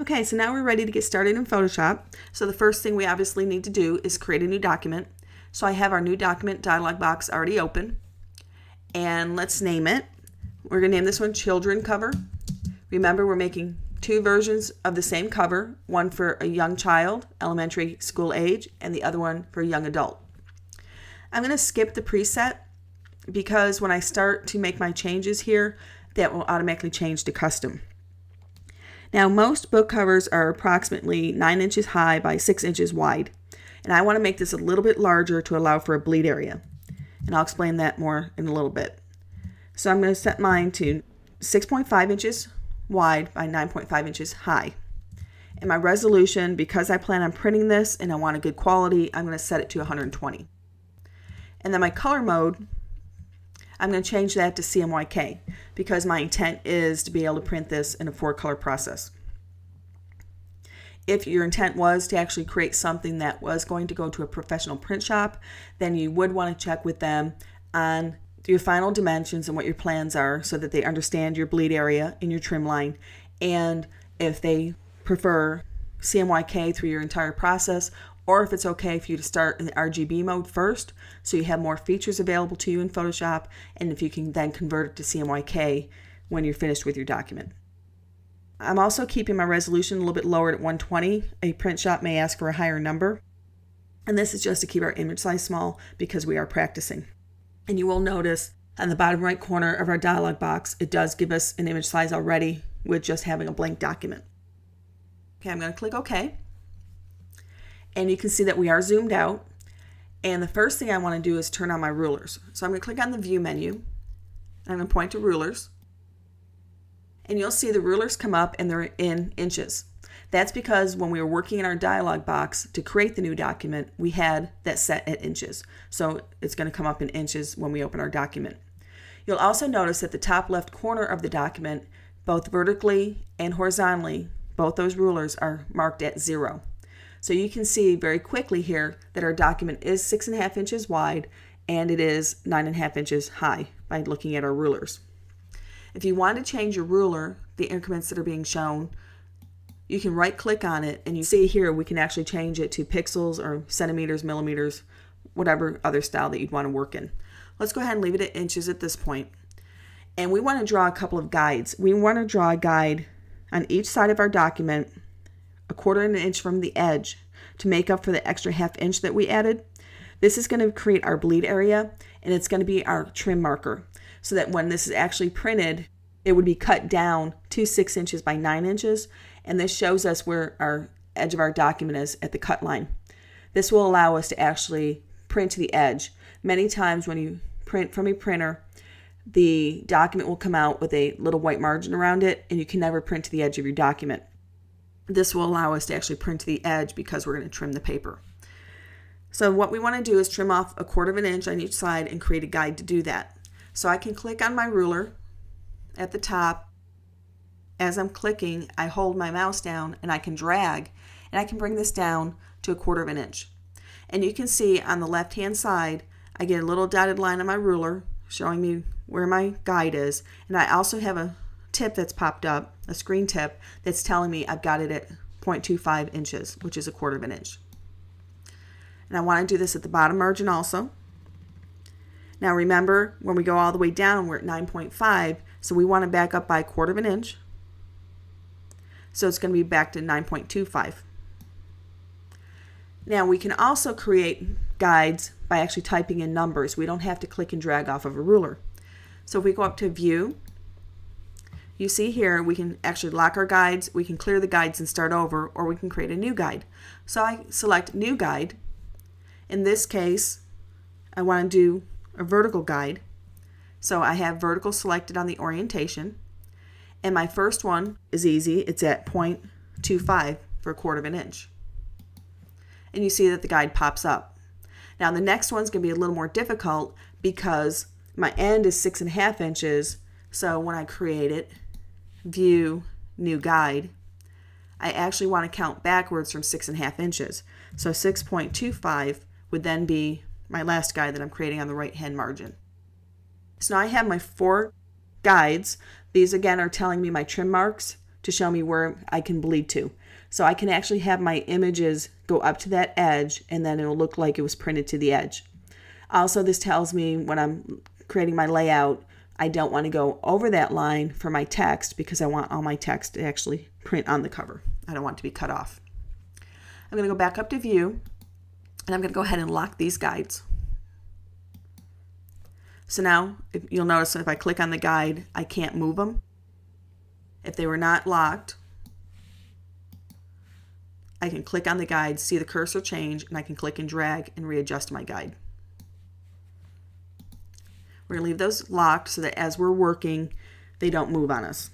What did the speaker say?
Okay, so now we're ready to get started in Photoshop. So the first thing we obviously need to do is create a new document. So I have our new document dialog box already open. And let's name it. We're going to name this one Children Cover. Remember, we're making two versions of the same cover, one for a young child, elementary school age, and the other one for a young adult. I'm going to skip the preset because when I start to make my changes here, that will automatically change to custom. Now, most book covers are approximately 9 inches high by 6 inches wide, and I want to make this a little bit larger to allow for a bleed area. And I'll explain that more in a little bit. So I'm going to set mine to 6.5 inches wide by 9.5 inches high. And my resolution, because I plan on printing this and I want a good quality, I'm going to set it to 120. And then my color mode, I'm going to change that to CMYK because my intent is to be able to print this in a four color process. If your intent was to actually create something that was going to go to a professional print shop, then you would want to check with them on your final dimensions and what your plans are so that they understand your bleed area and your trim line. And if they prefer CMYK through your entire process, or if it's okay for you to start in the RGB mode first so you have more features available to you in Photoshop, and if you can then convert it to CMYK when you're finished with your document. I'm also keeping my resolution a little bit lower at 120. A print shop may ask for a higher number. And this is just to keep our image size small because we are practicing. And you will notice on the bottom right corner of our dialog box, it does give us an image size already with just having a blank document. Okay, I'm going to click OK. And you can see that we are zoomed out. And the first thing I want to do is turn on my rulers. So I'm going to click on the View menu. I'm going to point to Rulers. And you'll see the rulers come up and they're in inches. That's because when we were working in our dialog box to create the new document, we had that set at inches. So it's going to come up in inches when we open our document. You'll also notice at the top left corner of the document, both vertically and horizontally, both those rulers are marked at zero. So you can see very quickly here that our document is six and a half inches wide and it is nine and a half inches high by looking at our rulers. If you want to change your ruler, the increments that are being shown, you can right click on it and you see here we can actually change it to pixels or centimeters, millimeters, whatever other style that you'd want to work in. Let's go ahead and leave it at inches at this point. And we want to draw a couple of guides. We want to draw a guide on each side of our document a quarter of an inch from the edge to make up for the extra half inch that we added. This is going to create our bleed area and it's going to be our trim marker so that when this is actually printed, it would be cut down to six inches by nine inches and this shows us where our edge of our document is at the cut line. This will allow us to actually print to the edge. Many times when you print from a printer, the document will come out with a little white margin around it and you can never print to the edge of your document. This will allow us to actually print the edge because we're going to trim the paper. So what we want to do is trim off a quarter of an inch on each side and create a guide to do that. So I can click on my ruler at the top as I'm clicking, I hold my mouse down and I can drag and I can bring this down to a quarter of an inch. And you can see on the left hand side, I get a little dotted line on my ruler showing me where my guide is. And I also have a tip that's popped up, a screen tip, that's telling me I've got it at 0.25 inches, which is a quarter of an inch. And I want to do this at the bottom margin also. Now remember, when we go all the way down, we're at 9.5, so we want to back up by a quarter of an inch. So it's going to be back to 9.25. Now we can also create guides by actually typing in numbers. We don't have to click and drag off of a ruler. So if we go up to view, you see here we can actually lock our guides, we can clear the guides and start over, or we can create a new guide. So I select new guide. In this case, I want to do a vertical guide. So I have vertical selected on the orientation. And my first one is easy. It's at 0.25 for a quarter of an inch. And you see that the guide pops up. Now the next one's going to be a little more difficult because my end is six and a half inches. So when I create it, view, new guide, I actually want to count backwards from six and a half inches. So 6.25 would then be my last guide that I'm creating on the right hand margin. So now I have my four guides these again are telling me my trim marks to show me where I can bleed to. So I can actually have my images go up to that edge and then it'll look like it was printed to the edge. Also, this tells me when I'm creating my layout, I don't want to go over that line for my text because I want all my text to actually print on the cover. I don't want it to be cut off. I'm going to go back up to view and I'm going to go ahead and lock these guides. So now if you'll notice if I click on the guide, I can't move them. If they were not locked, I can click on the guide, see the cursor change, and I can click and drag and readjust my guide. We're going to leave those locked so that as we're working, they don't move on us.